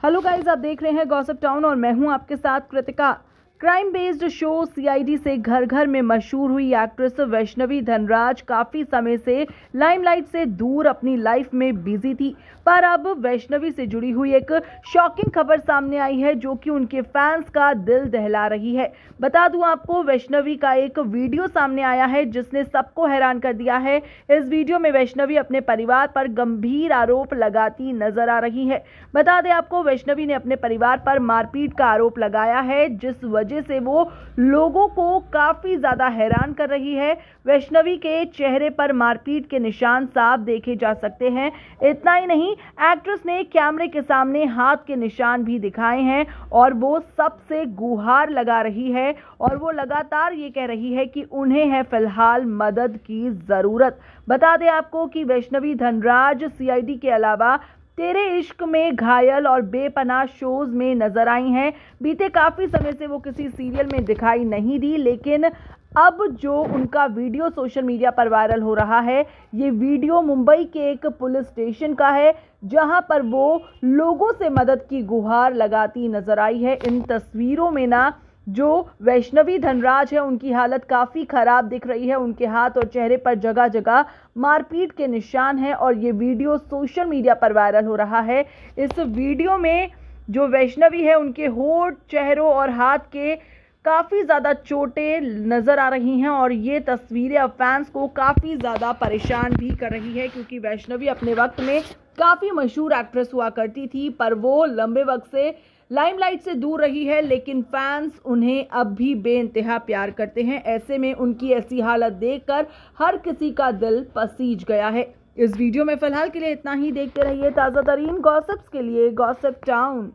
Hello guys आप देख रहे हैं गॉसअप टाउन और मैं हूँ आपके साथ Kritika. Crime based show CID से घर घर में मशहूर हुई एक्ट्रेस वैष्णवी धनराज काफ़ी समय से लाइमलाइट से दूर अपनी लाइफ में बिज़ी थी। पर अब वैष्णवी से जुड़ी हुई एक शॉकिंग खबर सामने आई है जो कि उनके फैंस का दिल दहला रही है। बता दूँ आपको, वैष्णवी का एक वीडियो सामने आया है, जिसने सबको हैरान कर दिया है। इस वीडियो में वैष्णवी अपने परिवार पर गंभीर आरोप लगाती नज़र आ रही है। बता दें आपको, वैष्णवी ने अपने परिवार पर मारपीट का आरोप लगाया है, जिस वजह वजह से वो लोगों को काफ़ी ज़्यादा हैरान कर रही है। वैष्णवी के चेहरे पर मारपीट के निशान साफ़ देखे जा सकते हैं। इतना ही नहीं, एक्ट्रेस ने कैमरे के सामने हाथ के निशान भी दिखाए हैं और वो सबसे गुहार लगा रही है और वो लगातार ये कह रही है कि उन्हें है फ़िलहाल मदद की ज़रूरत। बता दें आपको कि वैष्णवी धनराज सीआईडी के अलावा तेरे इश्क में घायल और बेपनाह शोज़ में नज़र आई हैं। बीते काफ़ी समय से वो किसी सीरियल में दिखाई नहीं दी, लेकिन अब जो उनका वीडियो सोशल मीडिया पर वायरल हो रहा है, ये वीडियो मुंबई के एक पुलिस स्टेशन का है, जहाँ पर वो लोगों से मदद की गुहार लगाती नज़र आई है। इन तस्वीरों में ना जो वैष्णवी धनराज है, उनकी हालत काफ़ी ख़राब दिख रही है। उनके हाथ और चेहरे पर जगह जगह मारपीट के निशान हैं और ये वीडियो सोशल मीडिया पर वायरल हो रहा है। इस वीडियो में जो वैष्णवी है, उनके होठ, चेहरों और हाथ के काफ़ी ज़्यादा चोटें नज़र आ रही हैं और ये तस्वीरें अब फैंस को काफ़ी ज़्यादा परेशान भी कर रही है, क्योंकि वैष्णवी अपने वक्त में काफ़ी मशहूर एक्ट्रेस हुआ करती थी, पर वो लंबे वक्त से लाइमलाइट से दूर रही है, लेकिन फैंस उन्हें अब भी बेइंतहा प्यार करते हैं। ऐसे में उनकी ऐसी हालत देखकर हर किसी का दिल पसीज गया है। इस वीडियो में फ़िलहाल के लिए इतना ही, देखते रहिए ताज़ा तरीन के लिए गॉसिप टाउन